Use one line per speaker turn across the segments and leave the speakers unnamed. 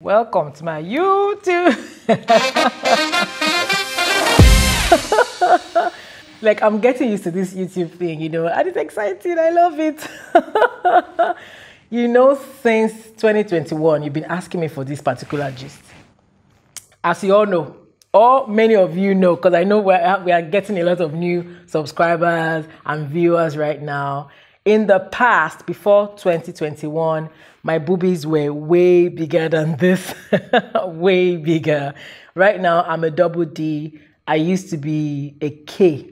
Welcome to my YouTube. like I'm getting used to this YouTube thing, you know, and it's exciting. I love it. you know, since 2021, you've been asking me for this particular gist. As you all know, or many of you know, because I know we are getting a lot of new subscribers and viewers right now. In the past, before 2021, my boobies were way bigger than this, way bigger. Right now, I'm a double D. I used to be a K.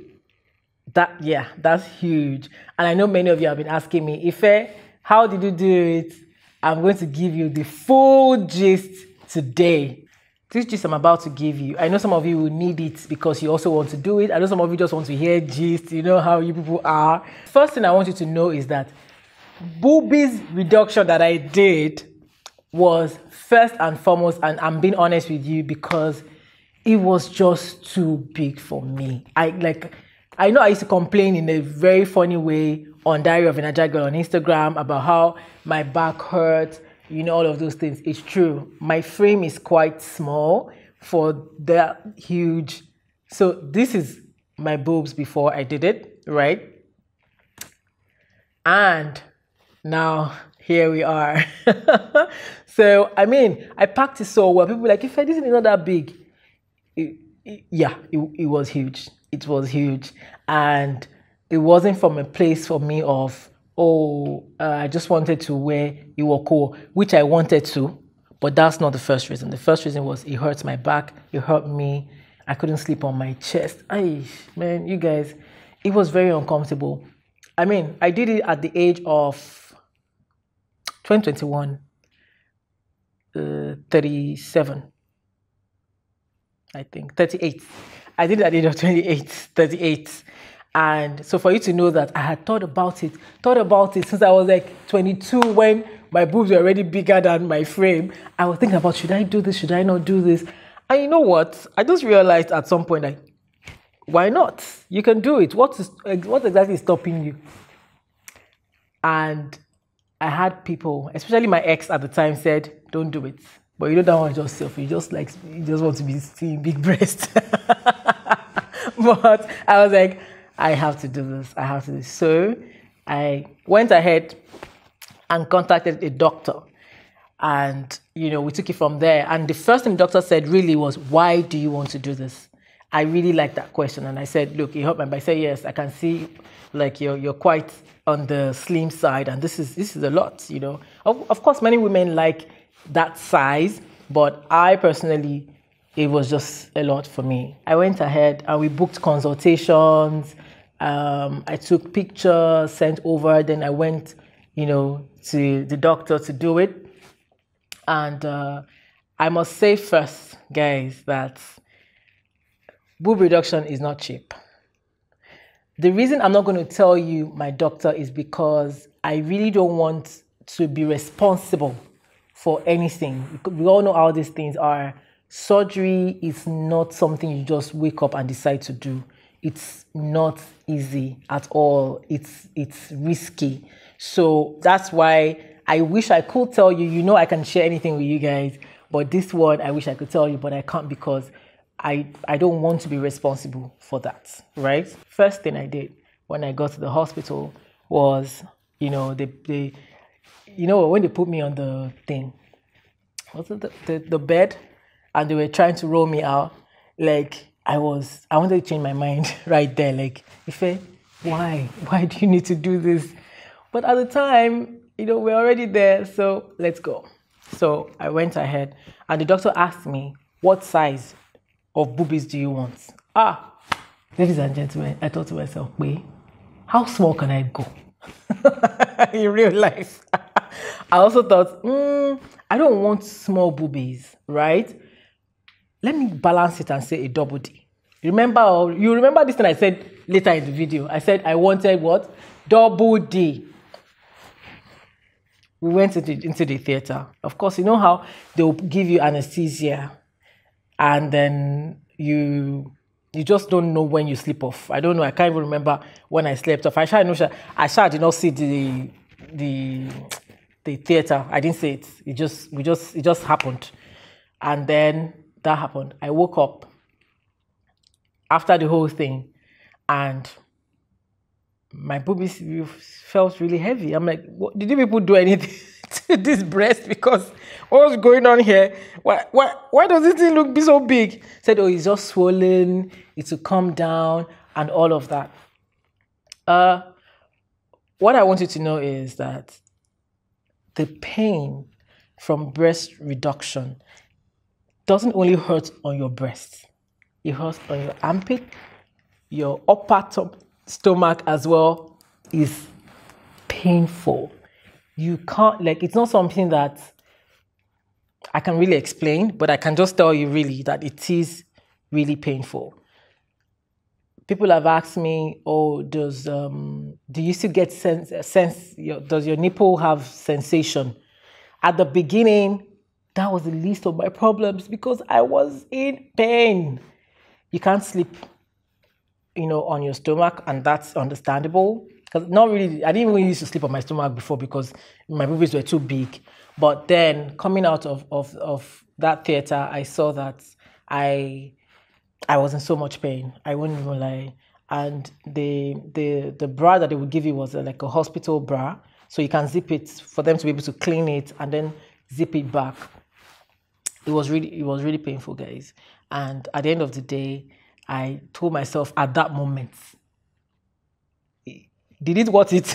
That yeah, that's huge. And I know many of you have been asking me, Ife, how did you do it? I'm going to give you the full gist today. This gist I'm about to give you, I know some of you will need it because you also want to do it. I know some of you just want to hear gist. You know how you people are. First thing I want you to know is that boobies reduction that I did was first and foremost, and I'm being honest with you because it was just too big for me. I like I know I used to complain in a very funny way on Diary of a Naija Girl on Instagram about how my back hurts, you know, all of those things. It's true. My frame is quite small for that huge. So this is my boobs before I did it, right? And now here we are. so I mean, I packed it so well. People were like, if this is not that big, it, it, yeah, it, it was huge. It was huge, and it wasn't from a place for me of oh, uh, I just wanted to wear Iwoko, which I wanted to, but that's not the first reason. The first reason was it hurts my back, it hurt me, I couldn't sleep on my chest. Ay, man, you guys, it was very uncomfortable. I mean, I did it at the age of 2021, uh, 37, I think, 38. I did it at the age of 28, 38. And so for you to know that I had thought about it, thought about it since I was like 22 when my boobs were already bigger than my frame. I was thinking about should I do this, should I not do this? And you know what? I just realized at some point like, why not? You can do it. What is what exactly is stopping you? And I had people, especially my ex at the time, said, "Don't do it." But you know that one just self. You just like you just want to be seeing big breast. but I was like, I have to do this. I have to do this. So I went ahead and contacted a doctor. And, you know, we took it from there. And the first thing the doctor said really was, Why do you want to do this? I really like that question. And I said, Look, he helped me. I said, Yes, I can see like you're, you're quite on the slim side. And this is, this is a lot, you know. Of, of course, many women like that size. But I personally, it was just a lot for me. I went ahead and we booked consultations. Um, I took pictures, sent over. Then I went, you know, to the doctor to do it. And uh, I must say first, guys, that boob reduction is not cheap. The reason I'm not going to tell you my doctor is because I really don't want to be responsible for anything. We all know how these things are. Surgery is not something you just wake up and decide to do. It's not easy at all. It's it's risky. So that's why I wish I could tell you. You know, I can share anything with you guys, but this one I wish I could tell you, but I can't because I I don't want to be responsible for that. Right? First thing I did when I got to the hospital was, you know, they they you know when they put me on the thing, was it the, the, the bed, and they were trying to roll me out, like I was, I wanted to change my mind right there, like Ife, why, why do you need to do this? But at the time, you know, we're already there, so let's go. So I went ahead, and the doctor asked me, "What size of boobies do you want?" Ah, ladies and gentlemen, I thought to myself, "Wait, how small can I go?" in real life. I also thought, mm, I don't want small boobies, right? Let me balance it and say a double D. Remember, oh, you remember this thing I said later in the video? I said I wanted what? Double D. We went into, into the theater. Of course, you know how they'll give you anesthesia and then you you just don't know when you sleep off. I don't know. I can't even remember when I slept off. I sure know. I sure did not see the the the theater. I didn't say it. It just we just it just happened. And then that happened. I woke up after the whole thing and my boobies felt really heavy. I'm like, what, did you people do anything to this breast? Because what's going on here? Why, why, why does this thing look be so big? Said, oh, it's just swollen. It will come down and all of that. Uh, what I want you to know is that the pain from breast reduction doesn't only hurt on your breast, it hurts on your armpit, your upper top stomach as well is painful. You can't, like, it's not something that I can really explain, but I can just tell you really that it is really painful. People have asked me, "Oh, does um, do you still get sense? sense your, does your nipple have sensation?" At the beginning, that was the least of my problems because I was in pain. You can't sleep you know, on your stomach, and that's understandable. Because not really, I didn't even used to sleep on my stomach before because my boobies were too big. But then coming out of, of, of that theater, I saw that I I was in so much pain. I wouldn't even lie. And the the the bra that they would give you was a, like a hospital bra, so you can zip it for them to be able to clean it and then zip it back. It was really it was really painful, guys. And at the end of the day, I told myself at that moment, did it worth it?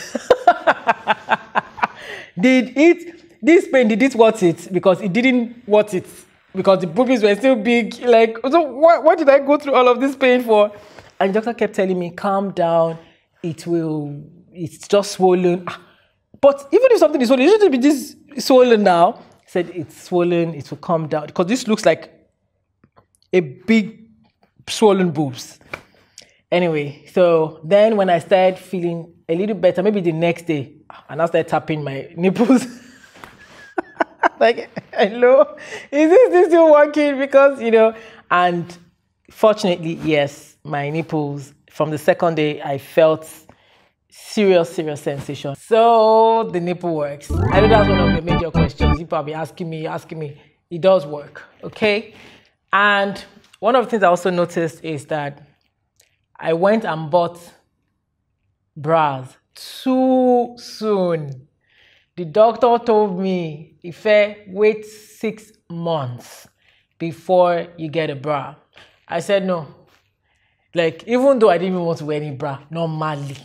did it, this pain, did it worth it? Because it didn't worth it. Because the boobies were still big. Like, so what, what did I go through all of this pain for? And the doctor kept telling me, calm down. It will, it's just swollen. Ah, but even if something is swollen, it shouldn't be this swollen now. Said, it's swollen, it will calm down. Because this looks like a big swollen boobs. Anyway, so then when I started feeling a little better, maybe the next day, and I started tapping my nipples. like, hello, is this, this still working? Because, you know, and fortunately, yes, my nipples, from the second day, I felt serious, serious sensation. So the nipple works. I know that's one of the major questions you probably asking me, asking me. It does work, okay? And one of the things I also noticed is that I went and bought bras too soon. The doctor told me, if I wait six months before you get a bra. I said no. Like, even though I didn't even want to wear any bra normally,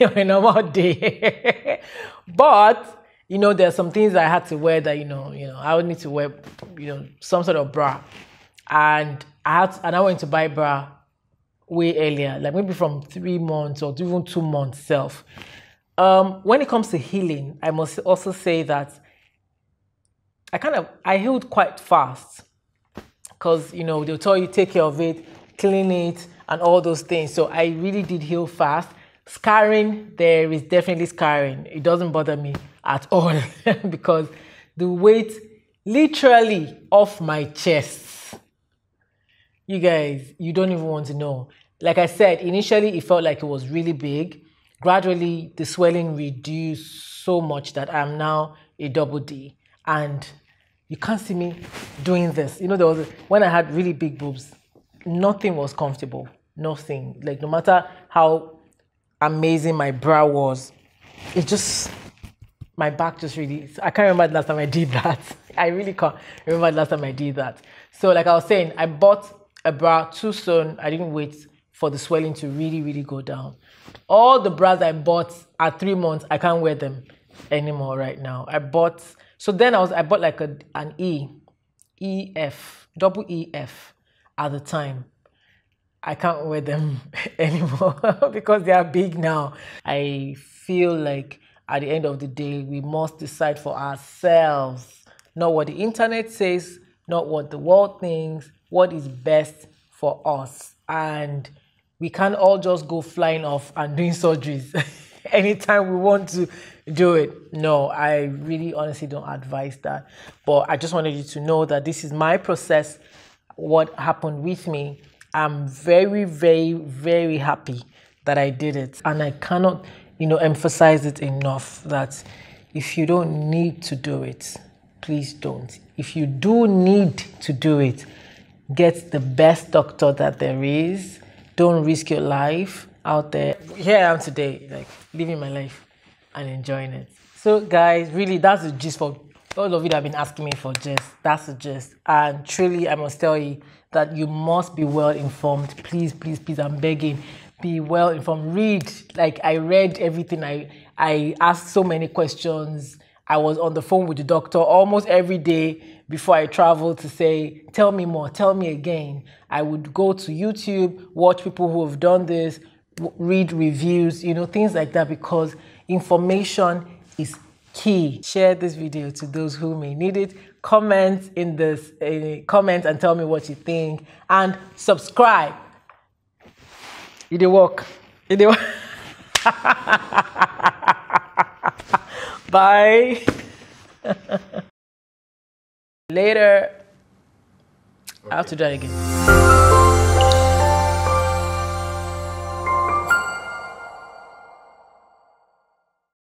on a normal day. but, you know, there are some things I had to wear that, you know, you know, I would need to wear, you know, some sort of bra. And I had and I went to buy bra way earlier, like maybe from three months or even two months self. Um, when it comes to healing, I must also say that I kind of I healed quite fast because you know they'll tell you take care of it, clean it, and all those things. So I really did heal fast. Scarring, there is definitely scarring. It doesn't bother me at all because the weight literally off my chest you guys, you don't even want to know. Like I said, initially it felt like it was really big. Gradually, the swelling reduced so much that I'm now a double D. And you can't see me doing this. You know, there was a, when I had really big boobs, nothing was comfortable. Nothing. Like no matter how amazing my bra was, it just my back just really I can't remember the last time I did that. I really can't remember the last time I did that. So like I was saying, I bought a bra too soon. I didn't wait for the swelling to really, really go down. All the bras I bought at three months, I can't wear them anymore right now. I bought, so then I was, I bought like a, an E, EF, double EF at the time. I can't wear them anymore because they are big now. I feel like at the end of the day, we must decide for ourselves, not what the internet says, not what the world thinks, what is best for us. And we can't all just go flying off and doing surgeries anytime we want to do it. No, I really honestly don't advise that. But I just wanted you to know that this is my process, what happened with me. I'm very, very, very happy that I did it. And I cannot, you know, emphasize it enough that if you don't need to do it, please don't. If you do need to do it, get the best doctor that there is. Don't risk your life out there. Here I am today, like living my life and enjoying it. So, guys, really, that's the gist for all of you that have been asking me for just That's the gist. And truly, I must tell you that you must be well informed. Please, please, please, I'm begging. Be well informed. Read. Like I read everything. I I asked so many questions. I was on the phone with the doctor almost every day before I traveled to say, tell me more, tell me again. I would go to YouTube, watch people who have done this, read reviews, you know, things like that because information is key. Share this video to those who may need it. Comment in this uh, comment and tell me what you think and subscribe. It did work. It work. Bye. Later. I have to do it again.